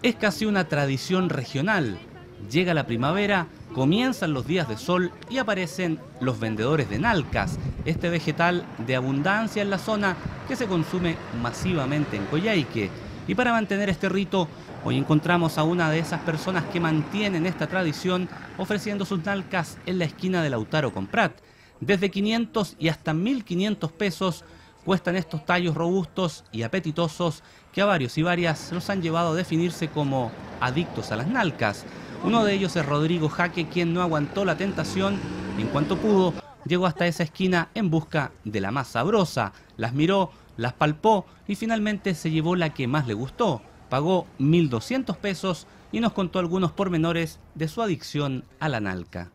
Es casi una tradición regional. Llega la primavera, comienzan los días de sol y aparecen los vendedores de nalcas, este vegetal de abundancia en la zona que se consume masivamente en Coyhaique. Y para mantener este rito, hoy encontramos a una de esas personas que mantienen esta tradición ofreciendo sus nalcas en la esquina de Lautaro con Prat. Desde 500 y hasta 1500 pesos cuestan estos tallos robustos y apetitosos que a varios y varias los han llevado a definirse como adictos a las nalcas. Uno de ellos es Rodrigo Jaque, quien no aguantó la tentación en cuanto pudo, llegó hasta esa esquina en busca de la más sabrosa. Las miró, las palpó y finalmente se llevó la que más le gustó. Pagó 1.200 pesos y nos contó algunos pormenores de su adicción a la nalca.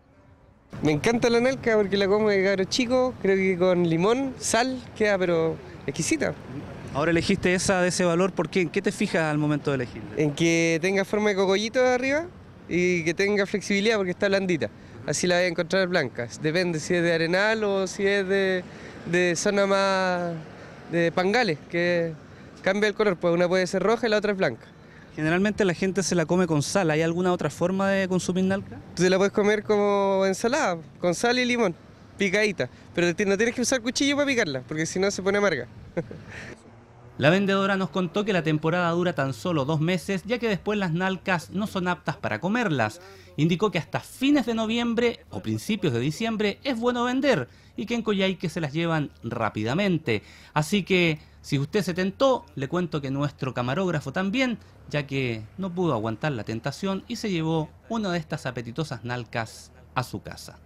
Me encanta la nalca porque la como de cabro chico, creo que con limón, sal, queda pero exquisita. Ahora elegiste esa de ese valor, ¿por qué? ¿En qué te fijas al momento de elegirla? En que tenga forma de cocollito de arriba y que tenga flexibilidad porque está blandita. Así la voy a encontrar blanca. Depende si es de arenal o si es de, de zona más de pangales, que cambia el color, pues una puede ser roja y la otra es blanca. Generalmente la gente se la come con sal. ¿Hay alguna otra forma de consumir nalca? Tú te la puedes comer como ensalada, con sal y limón, picadita. Pero no tienes que usar cuchillo para picarla, porque si no se pone amarga. La vendedora nos contó que la temporada dura tan solo dos meses, ya que después las nalcas no son aptas para comerlas. Indicó que hasta fines de noviembre o principios de diciembre es bueno vender y que en Coyhaique se las llevan rápidamente. Así que si usted se tentó, le cuento que nuestro camarógrafo también, ya que no pudo aguantar la tentación y se llevó una de estas apetitosas nalcas a su casa.